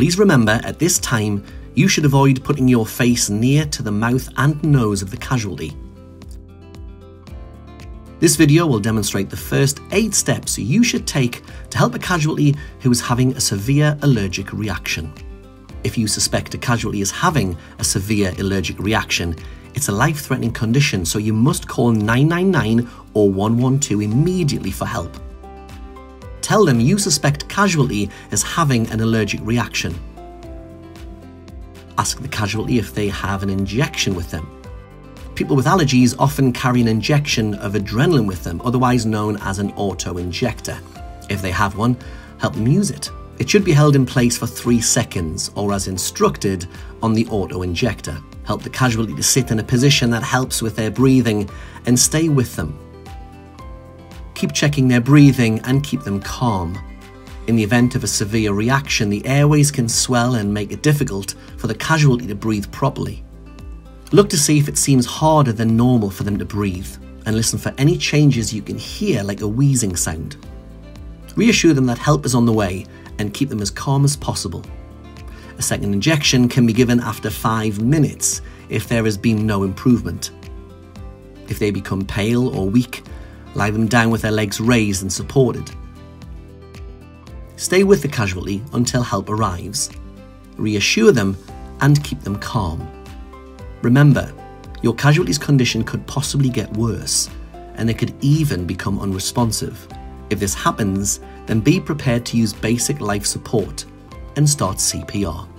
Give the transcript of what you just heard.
Please remember at this time you should avoid putting your face near to the mouth and nose of the casualty. This video will demonstrate the first 8 steps you should take to help a casualty who is having a severe allergic reaction. If you suspect a casualty is having a severe allergic reaction, it's a life threatening condition, so you must call 999 or 112 immediately for help. Tell them you suspect casualty is having an allergic reaction. Ask the casualty if they have an injection with them. People with allergies often carry an injection of adrenaline with them, otherwise known as an auto injector. If they have one, help them use it. It should be held in place for 3 seconds or as instructed on the auto injector. Help the casualty to sit in a position that helps with their breathing and stay with them. Keep checking their breathing and keep them calm. In the event of a severe reaction, the airways can swell and make it difficult for the casualty to breathe properly. Look to see if it seems harder than normal for them to breathe and listen for any changes you can hear, like a wheezing sound. Reassure them that help is on the way and keep them as calm as possible. A second injection can be given after 5 minutes if there has been no improvement. If they become pale or weak, lie them down with their legs raised and supported. Stay with the casualty until help arrives. Reassure them and keep them calm. Remember, your casualty's condition could possibly get worse, and they could even become unresponsive. If this happens, then be prepared to use basic life support and start CPR.